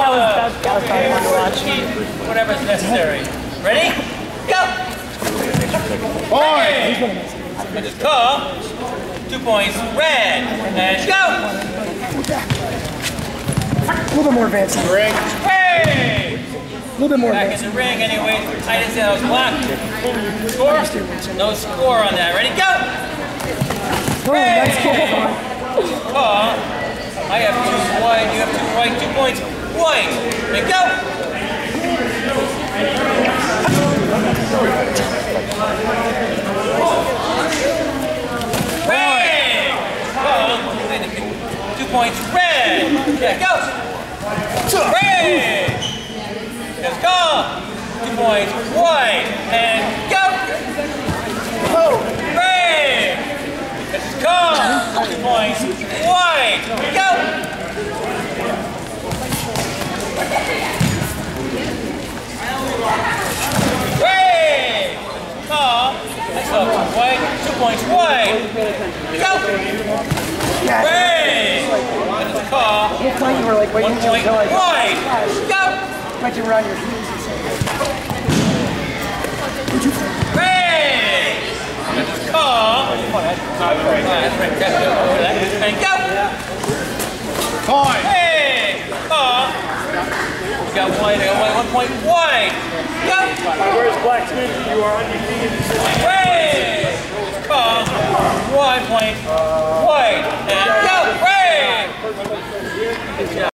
That was, that, that was probably fun to watch. Whatever's necessary. Ready? Go! Point! With his call. Two points. Red. And go! A little bit more advanced. Ring. Hey! A little bit more Back advanced. in the ring anyway. I didn't say that was blocked. Score? No score on that. Ready? Go! Oh, that's cool. Call. I have two white. You have two white. Two points. White. And go! Red! Call. Two points. Red. Yeah, go! Red! Yes, call. Two points. White. And go! Red! This is call. Two points. White. Go! Red! Call. That's up. White. Two points. White. Go! Yeah. Red! That is a call. Whole time you were like waiting until like, White. Go! like you on your heels or something. Red! That is a call. That's. That's. Over that. And go! Point! Hey! Call. We got white. I got. One point. White. Go! Where's Blacksmith? You are undefeated. Red! Point.